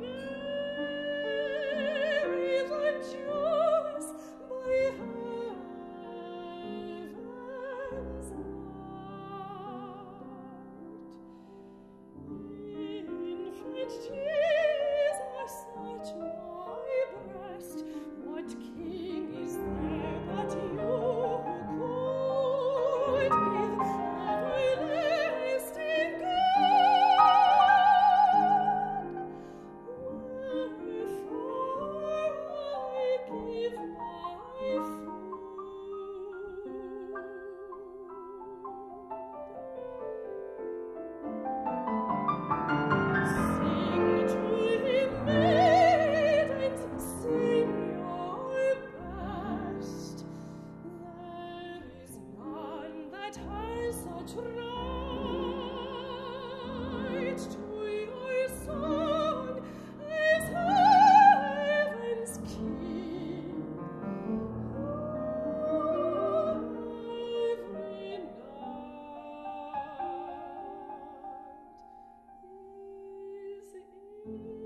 Mary, the joy. you.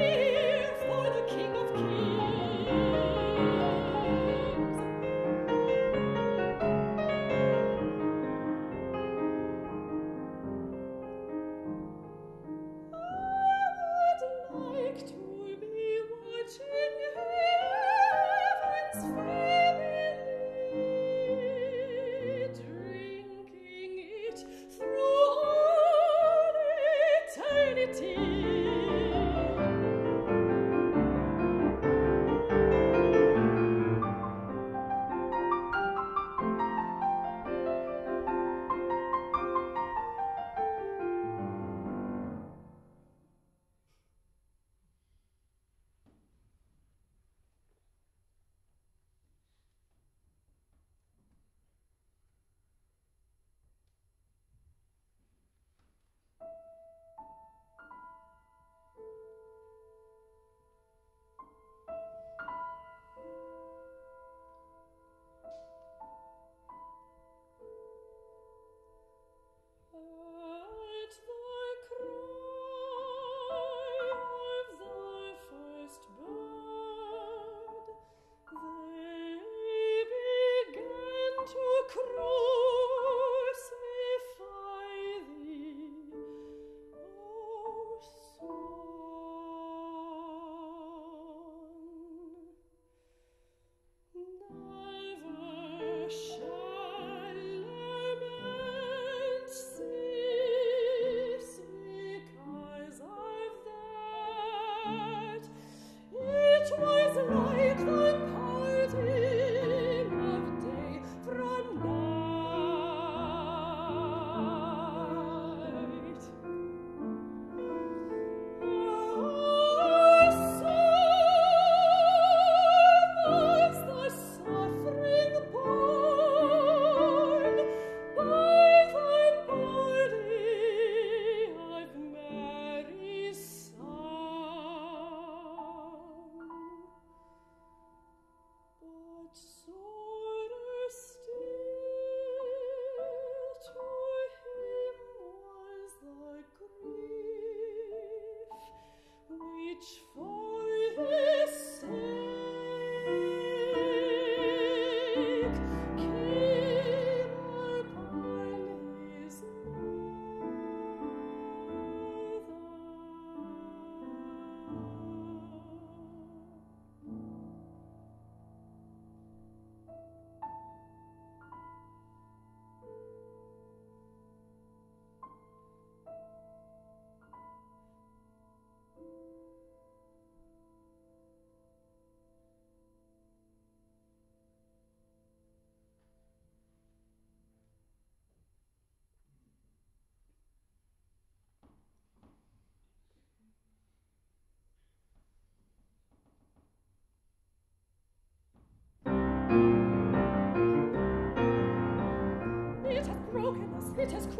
Spirit.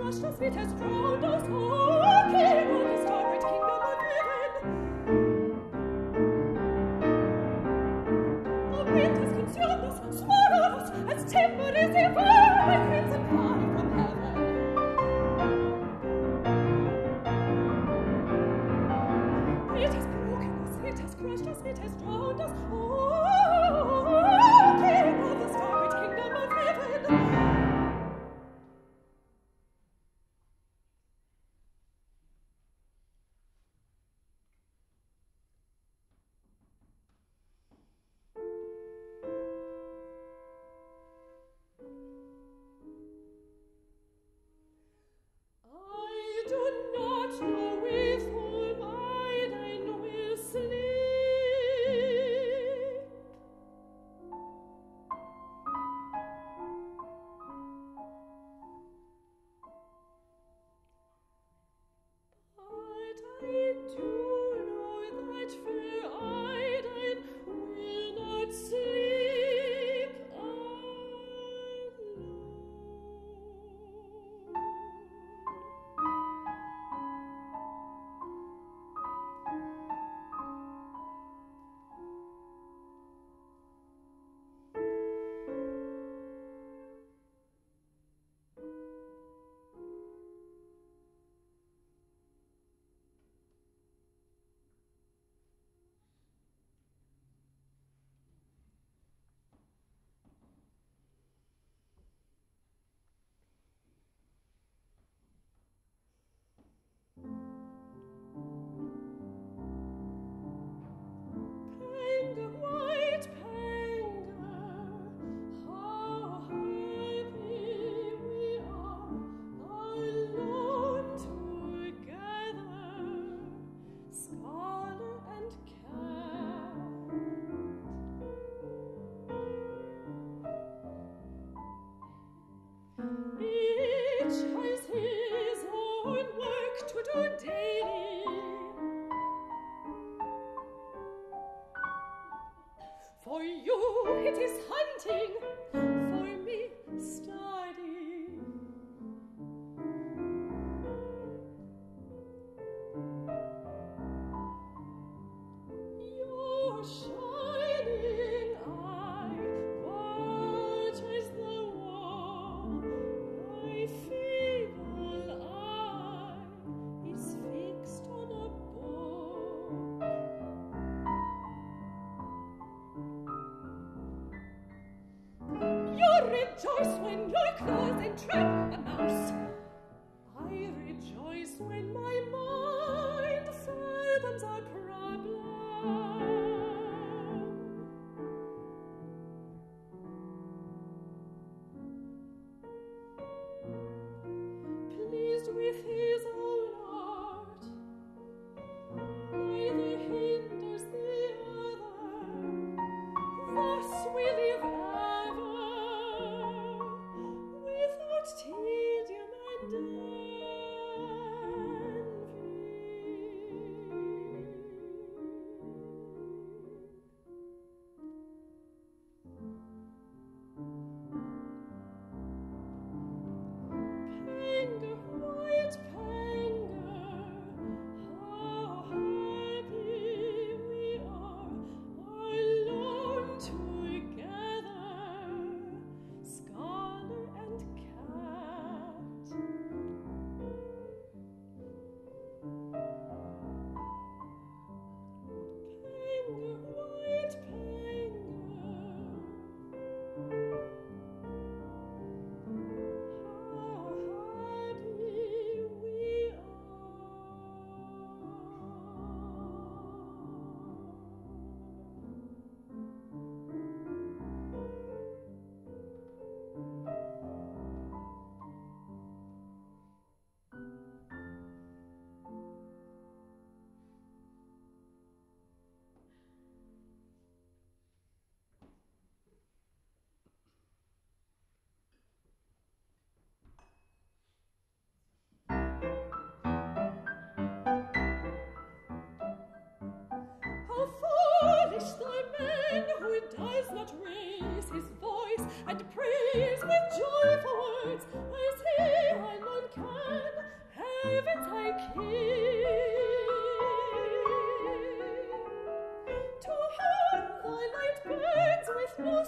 Broken us, it has drowned us.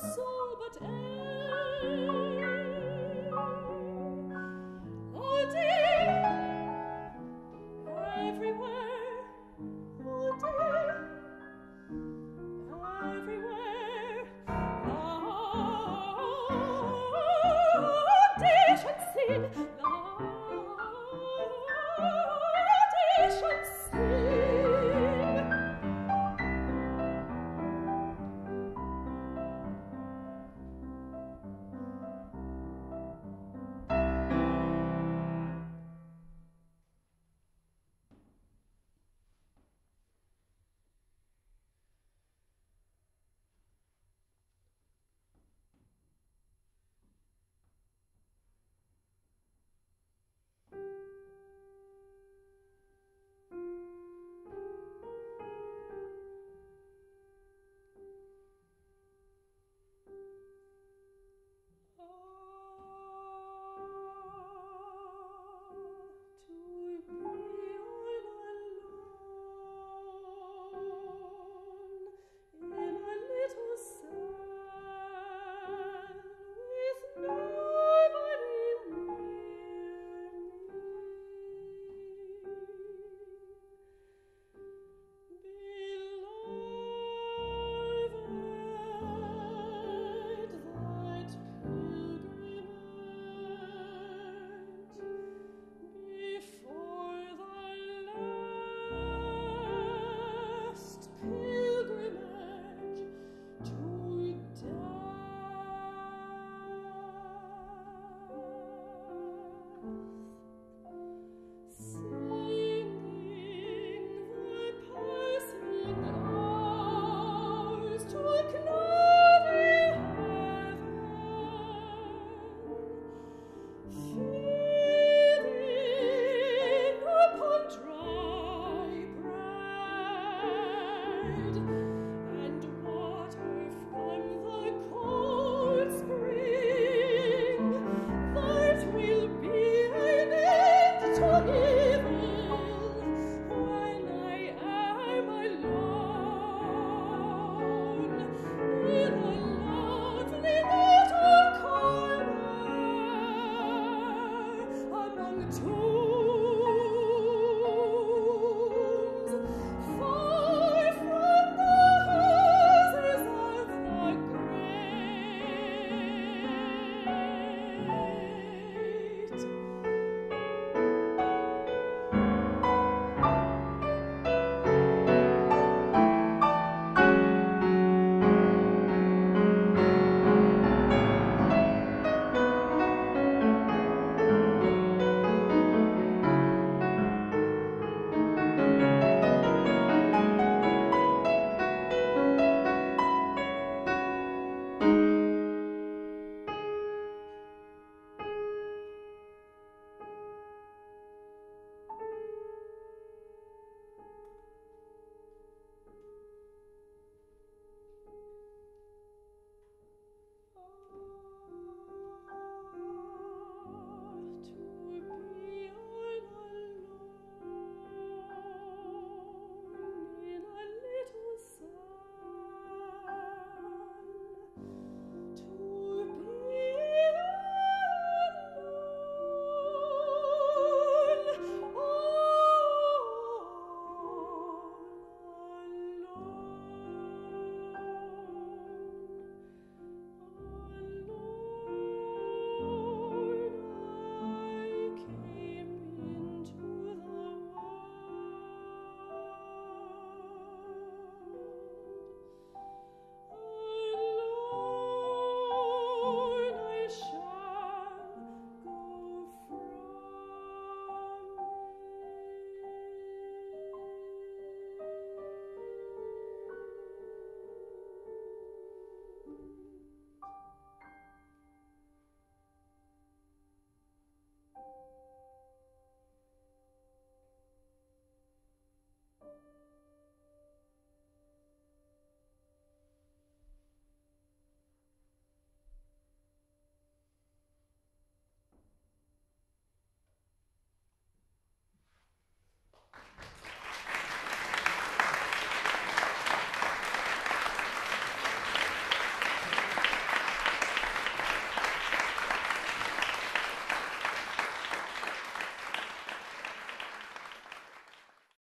sou.